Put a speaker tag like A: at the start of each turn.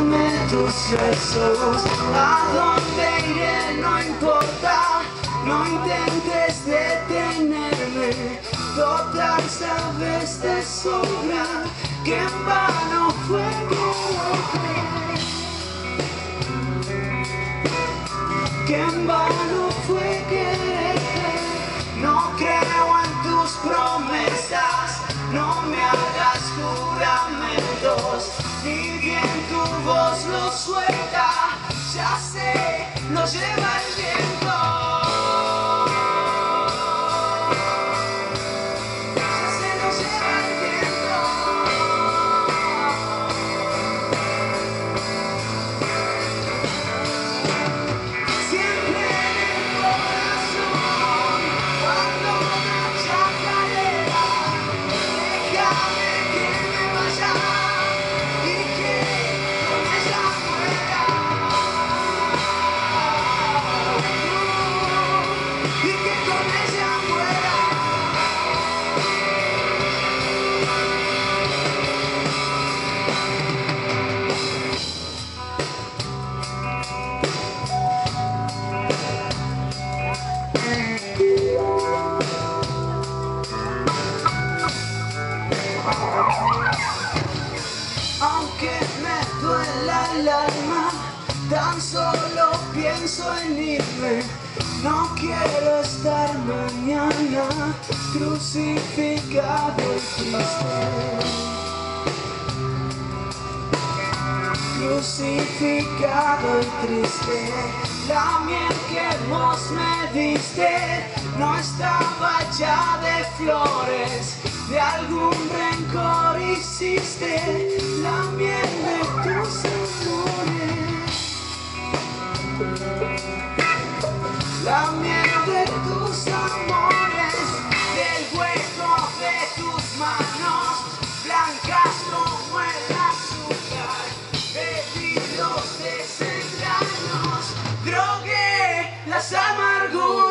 A: Dame tus besos, a dónde iré no importa, no intentes detenerme, total sabes de sobra que en vano fue quererte, que en vano fue quererte, no creo en tus promesas, no me hagas juramentos, tu voz lo suelta, ya sé, lo lleva el el alma, tan solo pienso en irme. No quiero estar mañana crucificado y triste. Crucificado y triste, la miel que vos me diste no estaba ya de flores, de algún rencor hiciste la miel de tus drogué las amarguras.